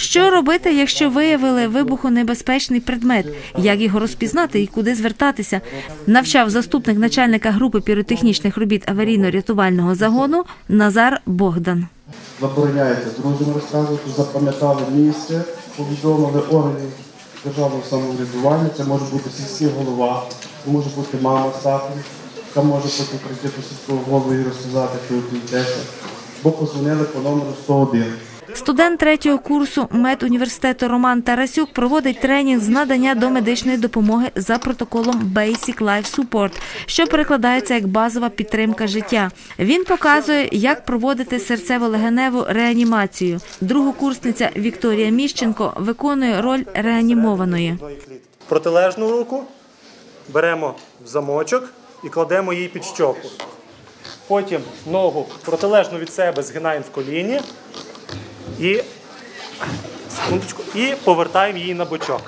Що робити, якщо виявили вибухонебезпечний предмет? Як його розпізнати і куди звертатися? Навчав заступник начальника групи піротехнічних робіт аварійно-рятувального загону Назар Богдан. забороняється друзям розказувати, запам'ятали місце, повідомили органи державного самоврядування. Це може бути сільський голова, може бути мама сапи, яка може потім прийти до сільського голови і розказати, що йдете. Бо позвонили по номеру 101. Студент третього курсу медуніверситету Роман Тарасюк проводить тренінг з надання домедичної допомоги за протоколом Basic Life Support, що перекладається як базова підтримка життя. Він показує, як проводити серцево-легеневу реанімацію. Другокурсниця Вікторія Міщенко виконує роль реанімованої. Протилежну руку беремо в замочок і кладемо її під щоку. Потім ногу протилежну від себе згинаємо в коліні і, секундочку, і повертаємо її на бочок.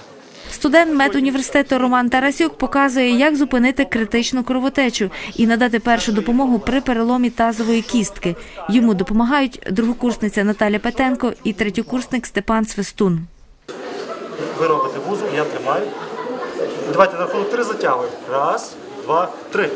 Студент медуніверситету Роман Тарасюк показує, як зупинити критичну кровотечу і надати першу допомогу при переломі тазової кістки. Йому допомагають другокурсниця Наталя Петенко і третьокурсник Степан Свистун. Ви робите вузол, я тримаю. Давайте на рахунок три затягуємо. Раз, два, три.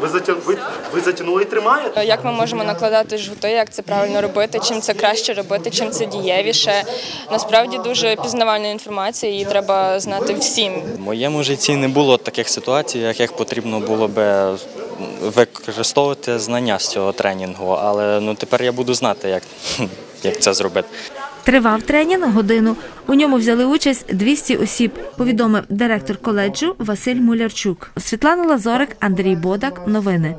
Ви, затя... ви... ви затягнули і тримаєте? Як ми можемо накладати жгути, як це правильно робити, чим це краще робити, чим це дієвіше. Насправді дуже пізнавальна інформація, її треба знати всім. В моєму житті не було таких ситуацій, яких потрібно було би використовувати знання з цього тренінгу, але ну тепер я буду знати, як, як це зробити. Тривав тренінг годину. У ньому взяли участь 200 осіб, повідомив директор коледжу Василь Мулярчук. Світлана Лазорик, Андрій Бодак. Новини.